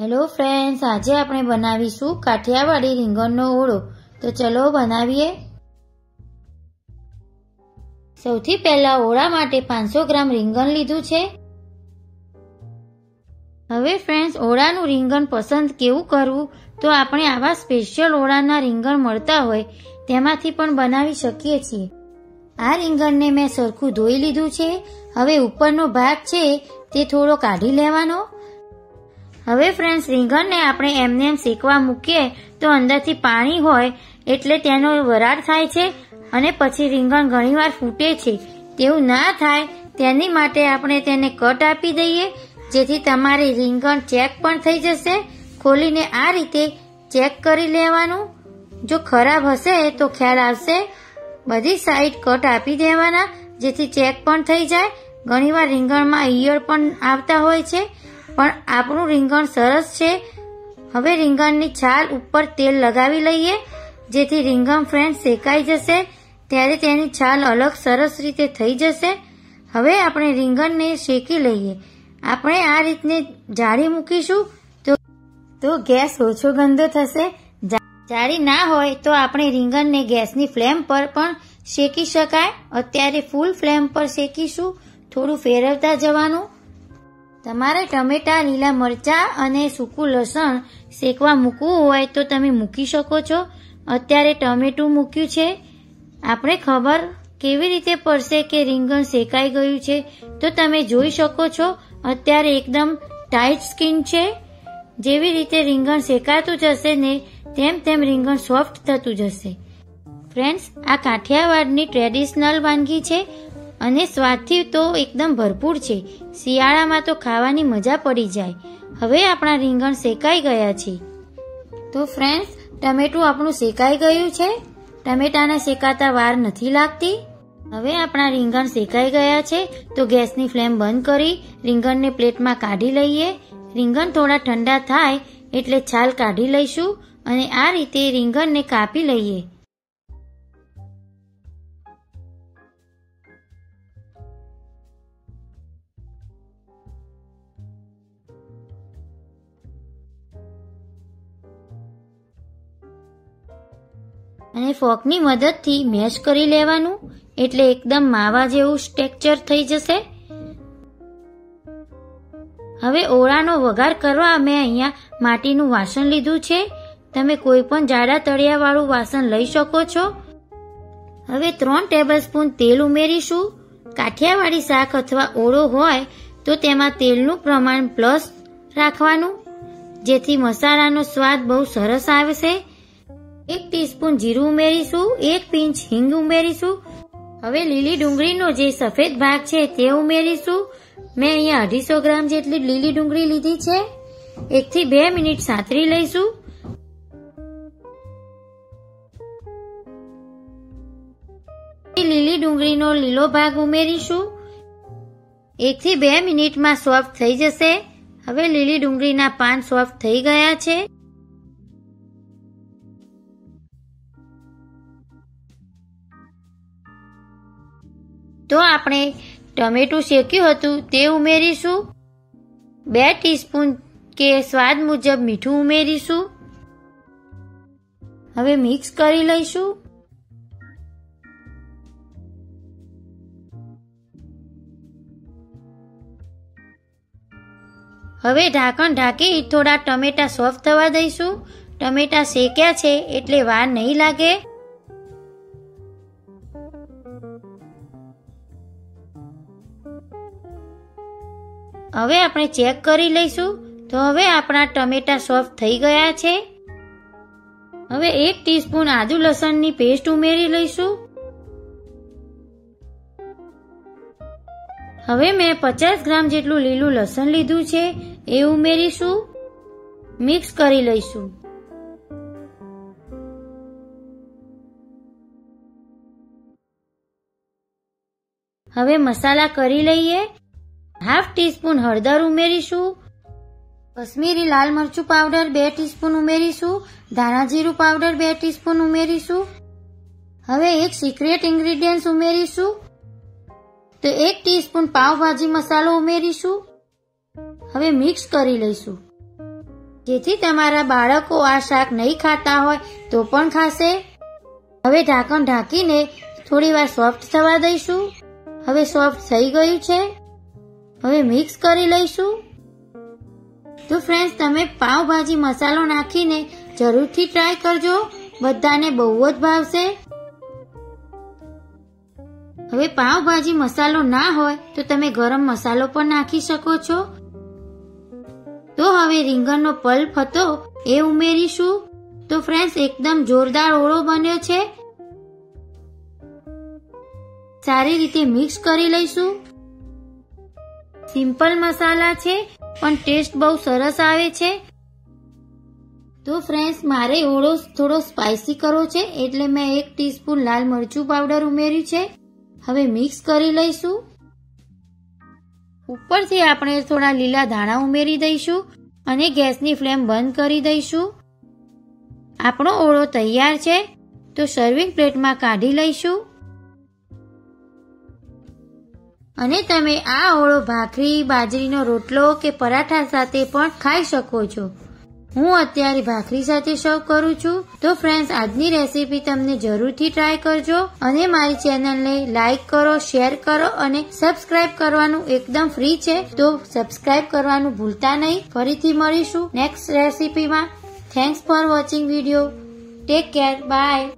Hello friends આજે આપણે બનાવીશું કાઠિયાવાડી રીંગણનો ઓળો. તો ચલો બનાવીએ. સૌથી પહેલા ઓળા માટે પાંચસો ગ્રામ રીંગણ લીધું છે. હવે ફ્રેન્ડ્સ ઓળાનું રીંગણ પસંદ કેવું કરવું? તો આપણે આવા સ્પેશિયલ ઓળાના રીંગણ મળતા હોય, તેમાંથી પણ બનાવી શકીએ છીએ. આ રીંગણને મેં સરખું ધોઈ લીધું છે. હવે ઉપરનો ભાગ છે, તે થોડો કાઢી લેવાનો. હવે ફ્રેન્ડ્સ રીંગણને આપણે એમને એમ શેકવા મૂકીએ તો અંદરથી પાણી હોય એટલે તેનો વરાળ થાય છે અને પછી રીંગણ ઘણીવાર ફૂટે છે. તેવું ના થાય તેની માટે આપણે તેને કટ આપી દઈએ, જેથી તમારી રીંગણ ચેક પણ થઈ જશે. ખોલીને આ રીતે ચેક કરી લેવાનું. જો ખરાબ હશે તો ખ્યાલ આવશે. બધી સાઈડ કટ આપી દેવાના, જેથી ચેક પણ થઈ જાય. ઘણીવાર રીંગણમાં ઈયળ પણ આવતા હોય છે. પણ આપણું રીંગણ સરસ છે. હવે રીંગણની છાલ ઉપર તેલ લગાવી લઈએ, જેથી રીંગણ ફ્રેન્ડ શેકાઈ જશે. ત્યારે તેની છાલ અલગ સરસ રીતે થઈ જશે. હવે આપણે રીંગણને શેકી લઈએ. આપણે આ રીતને જાળી મૂકીશું તો તો ગેસ ઓછો ગંદો થશે. જાળી ના હોય તો આપણે રીંગણને ગેસની ફ્લેમ પર પણ શેકી શકાય. અત્યારે ફૂલ ફ્લેમ પર શેકીશું. થોડું ફેરવતા જવાનું. તમારે ટમેટા, લીલા મરચાં અને સૂકું લસણ શેકવા મૂકવું હોય તો તમે મૂકી શકો છો. અત્યારે ટમેટું મૂક્યું છે. આપણે ખબર કેવી રીતે પડશે કે રીંગણ શેકાઈ ગયું છે તો તમે જોઈ શકો છો. અત્યારે એકદમ ટાઈટ સ્કીન છે. જેવી રીતે રીંગણ શેકાતું જશે ને તેમ તેમ રીંગણ સોફ્ટ થતું જશે. ફ્રેન્ડ્સ આ કાઠિયાવાડની ટ્રેડિશનલ વાનગી છે. અને સ્વાદથી તો એકદમ ભરપૂર છે. શિયાળામાં તો ખાવાની મજા પડી જાય. હવે આપણા રીંગણ શેકાઈ ગયા છે. તો ફ્રેન્ડ્સ ટમેટું આપણું શેકાઈ ગયું છે? ટમેટાને શેકાતા વાર નથી લાગતી? હવે આપણા રીંગણ શેકાઈ ગયા છે, તો ગેસની ફ્લેમ બંધ કરી રીંગણને પ્લેટમાં કાઢી લઈએ. રીંગણ થોડા ઠંડા થાય એટલે છાલ કાઢી લઈશું અને આ રીતે રીંગણને કાપી લઈએ. અને ફોકની મદદથી મેશ કરી લેવાનું એટલે એકદમ માવા જેવું સ્ટેક્ચર થઈ જશે. હવે ઓળાનો વઘાર કરવા મેં અહીંયા માટીનું વાસણ લીધું છે. તમે કોઈ પણ જાડા તળિયા વાળું વાસણ લઈ શકો છો. હવે ત્રણ ટેબલ સ્પૂન તેલ ઉમેરીશું. કાઠિયાવાડી શાક અથવા ઓળો હોય તો તેમાં તેલનું પ્રમાણ પ્લસ રાખવાનું, જેથી મસાલાનો સ્વાદ બહુ સરસ આવશે એક ટીસ્પૂન જીરું ઉમેરીશું, એક પિંચ હિંગ ઉમેરીશું. હવે લીલી ડુંગળીનો જે સફેદ ભાગ છે તે ઉમેરીશું. મેં અહીંયા અઢીસો ગ્રામ જેટલી લીલી ડુંગળી લીધી છે. એકથી બે મિનિટ સાતરી લઈશું. લીલી ડુંગળીનો લીલો ભાગ ઉમેરીશું. એકથી બે મિનિટમાં સોફ્ટ થઈ જશે. હવે લીલી ડુંગળીના પાન સોફ્ટ થઈ ગયા છે. તો આપણે ટમેટું શેક્યું હતું તે ઉમેરીશું. બે ટીસ્પૂન કે સ્વાદ મુજબ મીઠું ઉમેરીશું. હવે મિક્સ કરી લઈશું. હવે ઢાંકણ ઢાંકી થોડા ટમેટા સોફ્ટ થવા દઈશું. ટમેટા શેક્યા છે એટલે વાર નહીં લાગે. હવે આપણે ચેક કરી લઈશું. તો હવે આપણા ટમેટા સોફ્ટ થઈ ગયા છે. હવે એક ટીસ્પૂન આદુ લસણની પેસ્ટ ઉમેરી લઈશું. હવે મેં પચાસ ગ્રામ જેટલું લીલું લસણ લીધું છે, એ ઉમેરીશું. મિક્સ કરી લઈશું. હવે મસાલા કરી લઈએ. હાફ ટીસ્પૂન હળદર ઉમેરીશું. કશ્મીરી લાલ મરચું પાવડર બે ટીસ્પૂન ઉમેરીશું. ધાણા જીરું પાવડર બે ટીસ્પૂન ઉમેરીશું. હવે એક સિક્રેટ ઇન્ગ્રીડિયન્ટ ઉમેરીશું. તો એક ટીસ્પૂન પાવભાજી મસાલો ઉમેરીશું. હવે મિક્સ કરી લઈશું. જેથી તમારા બાળકો આ શાક નહીં ખાતા હોય તો પણ ખાશે. હવે ઢાંકણ ઢાંકીને થોડી વાર સોફ્ટ થવા દઈશું. હવે સોફ્ટ થઈ ગયું છે. હવે મિક્સ કરી લઈશું. તો ફ્રેન્ડ્સ તમે પાવભાજી મસાલો નાખીને જરૂરથી ટ્રાય કરજો. બધાને બહુ જ ભાવશે. હવે પાવભાજી મસાલો ના હોય તો તમે ગરમ મસાલો પણ નાખી શકો છો. તો હવે રીંગણનો પલ્પ હતો એ ઉમેરીશું. તો ફ્રેન્ડ્સ એકદમ જોરદાર ઓળો બન્યો છે. સારી રીતે મિક્સ કરી લઈશું. સિમ્પલ મસાલા છે, પણ ટેસ્ટ બહુ સરસ આવે છે. તો ફ્રેન્ડ્સ મારે ઓળો થોડો સ્પાઇસી કરવો છે, એટલે મેં એક ટીસ્પૂન લાલ મરચું પાવડર ઉમેર્યું છે. હવે મિક્સ કરી લઈશું. ઉપરથી આપણે થોડા લીલા ધાણા ઉમેરી દઈશું અને ગેસની ફ્લેમ બંધ કરી દઈશું. આપણો ઓળો તૈયાર છે, તો સર્વિંગ પ્લેટમાં કાઢી લઈશું. અને તમે આ ઓળો ભાખરી, બાજરીનો રોટલો કે પરાઠા સાથે પણ ખાઈ શકો છો. હું અત્યારે ભાખરી સાથે સર્વ કરું છું. તો ફ્રેન્ડ્સ આજની રેસીપી તમને જરૂરથી ટ્રાય કરજો અને મારી ચેનલને લાઈક કરો શેર કરો અને સબસ્ક્રાઇબ કરવાનું એકદમ ફ્રી છે. તો સબસ્ક્રાઇબ કરવાનું ભૂલતા નહીં. ફરીથી મળીશું next રેસીપીમાં thanks for watching video take care bye